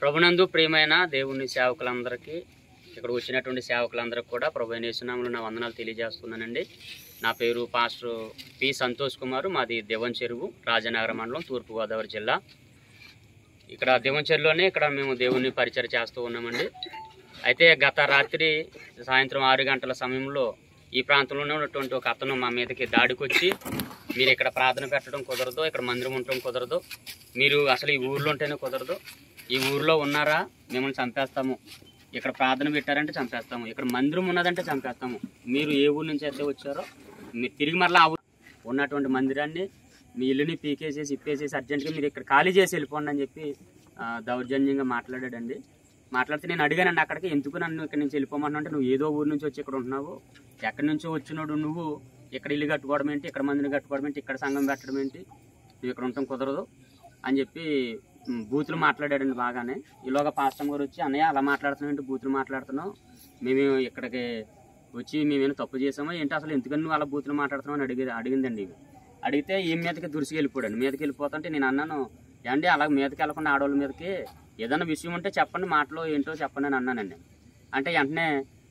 ప్రభునందు ప్రియమైన దేవుని సేవకులందరికీ ఇక్కడ వచ్చినటువంటి సేవకులందరికీ కూడా ప్రభు నేసునాములు నా వందనాలు తెలియజేస్తున్నానండి. నా పేరు పాస్టర్ పి సంతోష్ కుమార్ మాది దేవన్ చెరువు రాజనగర మండలం తూర్పుగోదావరి జిల్లా. ఇక్కడ దేవన్ చెరువులోనే ఇక్కడ మేము దేవుని పరిచయం చేస్తూ ఉన్నామండి. అయితే గత రాత్రి సాయంత్రం ఆరు గంటల సమయంలో ఈ ప్రాంతంలోనే ఉన్నటువంటి ఒక అతను మా మీదకి దాడికొచ్చి మీరు ఇక్కడ ప్రార్థన పెట్టడం కుదరదు ఇక్కడ మందిరం ఉండటం కుదరదు. మీరు అసలు ఈ ఊర్లో ఉంటేనే కుదరదు. ఈ ఊర్లో ఉన్నారా? మిమ్మల్ని చంపేస్తాము. ఇక్కడ ప్రార్థన పెట్టారంటే చంపేస్తాము. ఇక్కడ మందిరం ఉన్నదంటే చంపేస్తాము. మీరు ఏ ఊరు నుంచి అయితే వచ్చారో మీరు తిరిగి మరలా ఆ ఊరు ఉన్నటువంటి మందిరాన్ని మీ ఇల్లుని పీకేసేసి ఇప్పేసేసి అర్జెంట్గా మీరు ఇక్కడ ఖాళీ చేసి వెళ్ళిపోండి అని చెప్పి దౌర్జన్యంగా మాట్లాడాడండి. మాట్లాడితే నేను అడిగానండి అక్కడికి ఎందుకు నన్ను ఇక్కడ నుంచి వెళ్ళిపోమన్నా అంటే నువ్వు ఏదో ఊరు నుంచి వచ్చి ఇక్కడ ఉంటున్నావు. ఎక్కడి నుంచో వచ్చినోడు నువ్వు. ఇక్కడ ఇల్లు కట్టుకోవడం ఏంటి? ఇక్కడ మందిని కట్టుకోవడం ఏంటి? ఇక్కడ సంఘం పెట్టడం ఏంటి? నువ్వు ఇక్కడ ఉండటం కుదరదు అని చెప్పి బూతులు మాట్లాడాడండి బాగానే. ఈలోగా పాస్టమ్ గారు వచ్చి అన్నయ్య అలా మాట్లాడుతున్నావు ఏంటి? బూతులు మాట్లాడుతున్నావు? మేము ఇక్కడికి వచ్చి మేమేమైనా తప్పు చేసామో? ఏంటి అసలు ఎందుకని నువ్వు అలా బూతులు మాట్లాడుతున్నావు? అని అడిగి అడిగిందండి ఇవి అడిగితే ఈ మీదకి దురిసి వెళ్ళిపోయాడు. మీదకి వెళ్ళిపోతుంటే నేను అన్నాను ఏమండి అలా మీదకి వెళ్ళకుండా ఆడవాళ్ళ మీదకి ఏదైనా విషయం ఉంటే చెప్పండి మాటలో ఏంటో చెప్పండి అని అన్నానండి. అంటే వెంటనే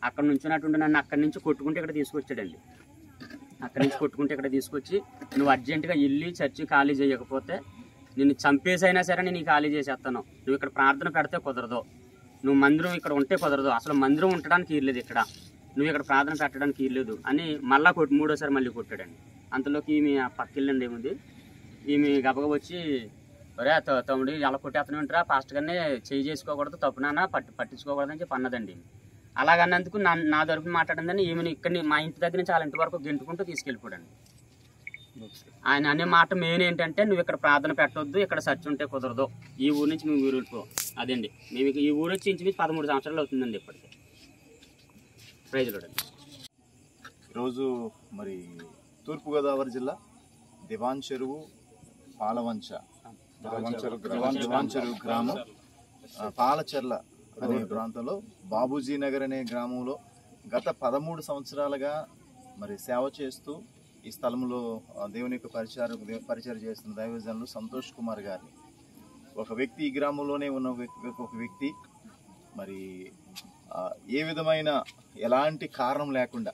అక్కడ నుంచున్నటువంటి నన్ను అక్కడి నుంచి కొట్టుకుంటే ఇక్కడ తీసుకొచ్చాడండి. అక్కడి నుంచి కొట్టుకుంటే ఇక్కడ తీసుకొచ్చి నువ్వు అర్జెంటుగా వెళ్ళి చర్చి ఖాళీ చేయకపోతే నిన్ను చంపేసైనా సరే నేను ఖాళీ చేసేస్తాను. నువ్వు ఇక్కడ ప్రార్థన పెడితే కుదరదు. నువ్వు మందిరం ఇక్కడ ఉంటే కుదరదు. అసలు మందిరం ఉండడానికి ఇర్లేదు ఇక్కడ. నువ్వు ఇక్కడ ప్రార్థన పెట్టడానికి ఇర్లేదు అని మళ్ళా కొట్టి మూడోసారి మళ్ళీ కొట్టాడండి. అంతలోకి ఈమె ఆ పక్కిల్లండి ఏముంది? ఈమె గబగబ వచ్చి ఒరే తమ్ముడు ఎలా కొట్టేస్తాను ఉంటారా ఫాస్ట్గానే చేయి చేసుకోకూడదు తప్పు పట్టు పట్టి పట్టించుకోకూడదు అని చెప్పి అన్నదండి అలాగన్నందుకు నా నా తరపున మాట్లాడిందని ఈమెను ఇక్కడ మా ఇంటి దగ్గర నుంచి వాళ్ళ ఇంటి వరకు గెంటుకుంటూ తీసుకెళ్ళిపోయాడు ఆయన అనే మాట మెయిన్ ఏంటంటే నువ్వు ఇక్కడ ప్రార్థన పెట్టొద్దు ఇక్కడ సర్చ్ ఉంటే కుదరదు. ఈ ఊరు నుంచి మేము ఊరు వెళ్ళిపో. అదండి. మేము ఈ ఊరు వచ్చి ఇంచుమించు పదమూడు సంవత్సరాలు అవుతుందండి ఇప్పటికి. ప్రైజ్లో ఈరోజు మరి తూర్పుగోదావరి జిల్లా దివాన్ చెరువు పాలవంచ. దివాన్ చెరువు గ్రామం. పాలచెర్ల అనే ప్రాంతంలో బాబూజీ నగర్ అనే గ్రామంలో గత పదమూడు సంవత్సరాలుగా మరి సేవ చేస్తూ ఈ స్థలంలో దేవుని యొక్క పరిచారం పరిచయం చేస్తున్న దైవజనులు సంతోష్ కుమార్ గారిని. ఒక వ్యక్తి ఈ గ్రామంలోనే ఉన్న ఒక వ్యక్తి. మరి ఏ విధమైన ఎలాంటి కారణం లేకుండా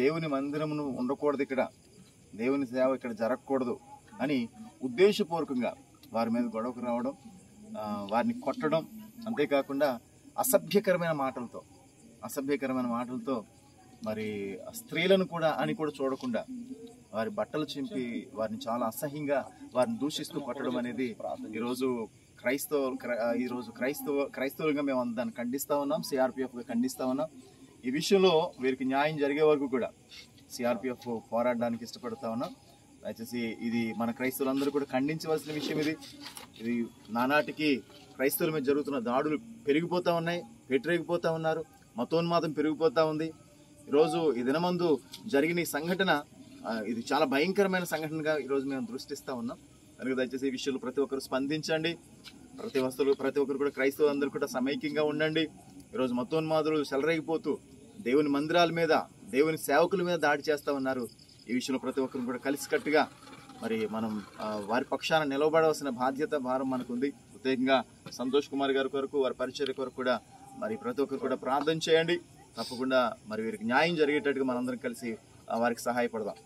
దేవుని మందిరమును ఉండకూడదు ఇక్కడ దేవుని సేవ ఇక్కడ జరగకూడదు అని ఉద్దేశపూర్వకంగా వారి మీద గొడవకు రావడం వారిని కొట్టడం అంతేకాకుండా అసభ్యకరమైన మాటలతో అసభ్యకరమైన మాటలతో మరి స్త్రీలను కూడా అని కూడా చూడకుండా వారి బట్టలు చింపి వారిని చాలా అసహ్యంగా వారిని దూషిస్తూ పట్టడం అనేది ఈరోజు క్రైస్తవ క్రై- ఈరోజు క్రైస్తవ క్రైస్తవులుగా మేము దాన్ని ఖండిస్తూ ఉన్నాం సిఆర్పిఎఫ్గా ఖండిస్తూ ఉన్నాం. ఈ విషయంలో వీరికి న్యాయం జరిగే వరకు కూడా సిఆర్పిఎఫ్ పోరాడడానికి ఇష్టపడతా ఉన్నాం. దయచేసి ఇది మన క్రైస్తవులందరూ కూడా ఖండించవలసిన విషయం ఇది. ఇది నానాటికి క్రైస్తవుల మీద జరుగుతున్న దాడులు పెరిగిపోతూ ఉన్నాయి పెట్టిరేగిపోతూ ఉన్నారు మతోన్మాదం పెరిగిపోతూ ఉంది. ఈరోజు ఈ దినమందు జరిగిన ఈ సంఘటన ఇది చాలా భయంకరమైన సంఘటనగా ఈరోజు మేము దృష్టిస్తూ ఉన్నాం. కనుక దయచేసి ఈ విషయంలో ప్రతి ఒక్కరు స్పందించండి. ప్రతి వస్తువులు ప్రతి ఒక్కరు కూడా క్రైస్తవులు అందరూ కూడా సమైక్యంగా ఉండండి. ఈరోజు మతోన్మాదులు చెలరేగిపోతూ దేవుని మందిరాల మీద దేవుని సేవకుల మీద దాడి చేస్తూ ఉన్నారు. ఈ విషయంలో ప్రతి ఒక్కరు కూడా కలిసికట్టుగా మరి మనం వారి పక్షాన నిలబడవలసిన బాధ్యత భారం మనకు ఉంది ప్రత్యేకంగా సంతోష్ కుమార్ గారి కొరకు వారి పరిచయ కొరకు కూడా మరి ప్రతి ఒక్కరు కూడా ప్రార్థన చేయండి. తప్పకుండా మరి వీరికి న్యాయం జరిగేటట్టుగా మనందరం కలిసి వారికి సహాయపడదాం.